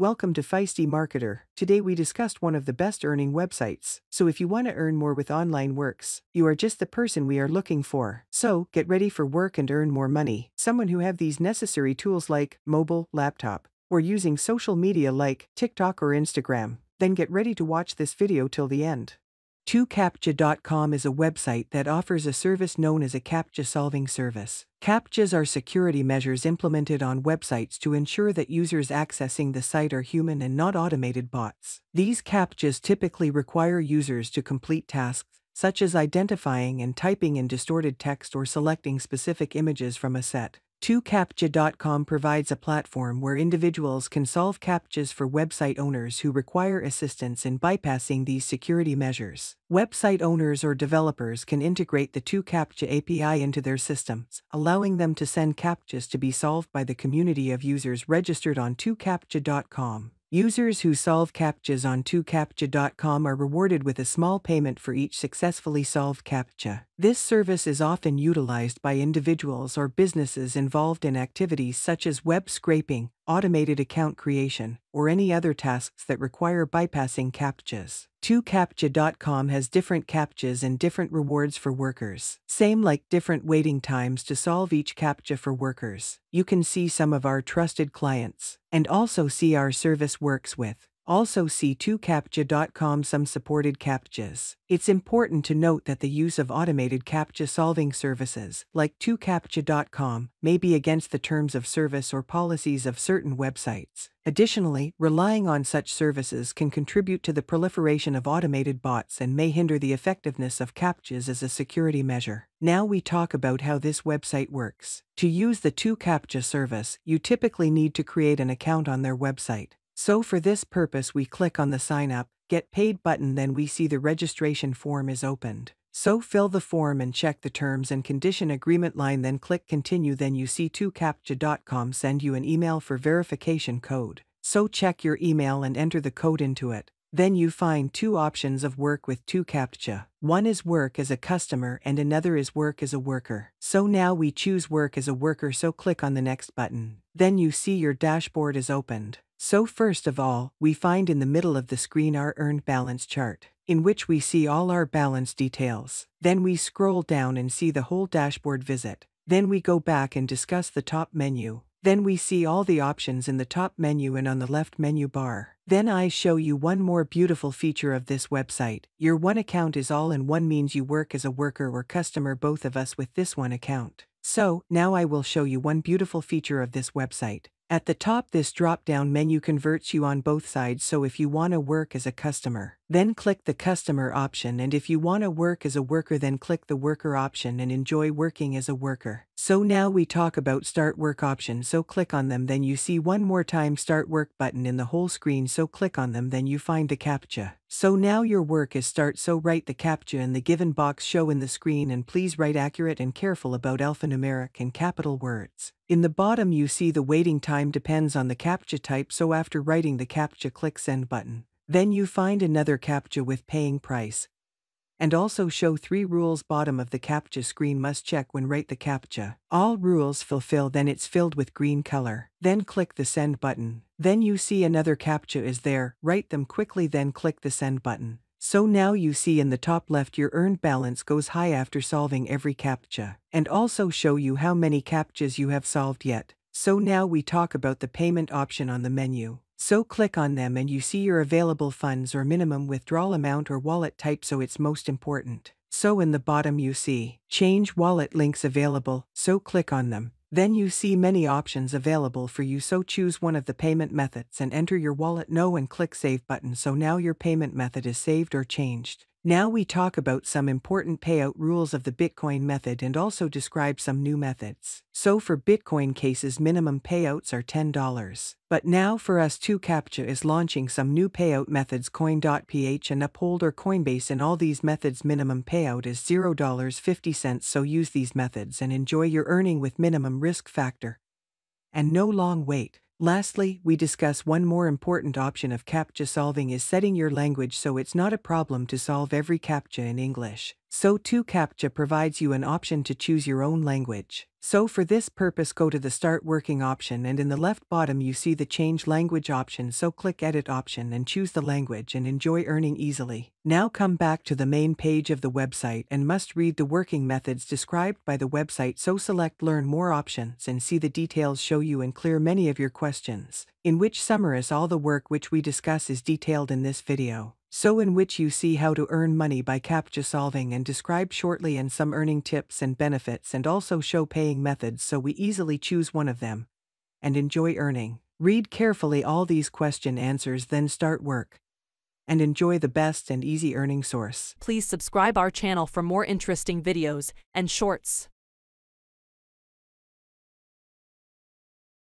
Welcome to Feisty Marketer. Today we discussed one of the best earning websites. So if you want to earn more with online works, you are just the person we are looking for. So get ready for work and earn more money. Someone who have these necessary tools like mobile, laptop, or using social media like TikTok or Instagram. Then get ready to watch this video till the end. 2CAPTCHA.com is a website that offers a service known as a CAPTCHA solving service. CAPTCHAs are security measures implemented on websites to ensure that users accessing the site are human and not automated bots. These CAPTCHAs typically require users to complete tasks such as identifying and typing in distorted text or selecting specific images from a set. 2CAPTCHA.com provides a platform where individuals can solve CAPTCHAs for website owners who require assistance in bypassing these security measures. Website owners or developers can integrate the 2CAPTCHA API into their systems, allowing them to send CAPTCHAs to be solved by the community of users registered on 2CAPTCHA.com. Users who solve CAPTCHAs on 2CAPTCHA.com are rewarded with a small payment for each successfully solved CAPTCHA. This service is often utilized by individuals or businesses involved in activities such as web scraping, automated account creation, or any other tasks that require bypassing CAPTCHAs. 2CAPTCHA.com has different CAPTCHAs and different rewards for workers. Same like different waiting times to solve each CAPTCHA for workers. You can see some of our trusted clients, and also see our service works with. Also see 2CAPTCHA.com some supported CAPTCHAs. It's important to note that the use of automated CAPTCHA solving services, like 2CAPTCHA.com, may be against the terms of service or policies of certain websites. Additionally, relying on such services can contribute to the proliferation of automated bots and may hinder the effectiveness of CAPTCHAs as a security measure. Now we talk about how this website works. To use the 2CAPTCHA service, you typically need to create an account on their website. So for this purpose we click on the Sign Up, Get Paid button then we see the registration form is opened. So fill the form and check the terms and condition agreement line then click continue then you see 2captcha.com send you an email for verification code. So check your email and enter the code into it. Then you find two options of work with 2CAPTCHA. One is work as a customer and another is work as a worker. So now we choose work as a worker so click on the next button. Then you see your dashboard is opened. So first of all, we find in the middle of the screen our earned balance chart, in which we see all our balance details. Then we scroll down and see the whole dashboard visit. Then we go back and discuss the top menu. Then we see all the options in the top menu and on the left menu bar. Then I show you one more beautiful feature of this website. Your one account is all in one means you work as a worker or customer both of us with this one account. So, now I will show you one beautiful feature of this website. At the top this drop-down menu converts you on both sides so if you want to work as a customer, then click the customer option and if you want to work as a worker then click the worker option and enjoy working as a worker. So now we talk about start work option so click on them then you see one more time start work button in the whole screen so click on them then you find the CAPTCHA. So now your work is start so write the CAPTCHA in the given box show in the screen and please write accurate and careful about alphanumeric and capital words. In the bottom you see the waiting time depends on the CAPTCHA type so after writing the CAPTCHA click send button. Then you find another CAPTCHA with paying price. And also show three rules bottom of the CAPTCHA screen must check when write the CAPTCHA. All rules fulfill then it's filled with green color. Then click the send button. Then you see another CAPTCHA is there, write them quickly then click the send button. So now you see in the top left your earned balance goes high after solving every CAPTCHA, and also show you how many CAPTCHAs you have solved yet. So now we talk about the payment option on the menu. So click on them and you see your available funds or minimum withdrawal amount or wallet type so it's most important. So in the bottom you see, change wallet links available, so click on them. Then you see many options available for you so choose one of the payment methods and enter your wallet no and click save button so now your payment method is saved or changed. Now we talk about some important payout rules of the Bitcoin method and also describe some new methods. So for Bitcoin cases minimum payouts are $10. But now for us 2CAPTCHA is launching some new payout methods coin.ph and uphold or Coinbase and all these methods minimum payout is $0.50 so use these methods and enjoy your earning with minimum risk factor. And no long wait. Lastly, we discuss one more important option of CAPTCHA solving is setting your language so it's not a problem to solve every CAPTCHA in English. So 2 CAPTCHA provides you an option to choose your own language. So for this purpose go to the Start Working option and in the left bottom you see the Change Language option so click Edit option and choose the language and enjoy earning easily. Now come back to the main page of the website and must read the working methods described by the website so select Learn More options and see the details show you and clear many of your questions, in which summarize all the work which we discuss is detailed in this video so in which you see how to earn money by CAPTCHA solving and describe shortly and some earning tips and benefits and also show paying methods so we easily choose one of them and enjoy earning. Read carefully all these question answers then start work and enjoy the best and easy earning source. Please subscribe our channel for more interesting videos and shorts.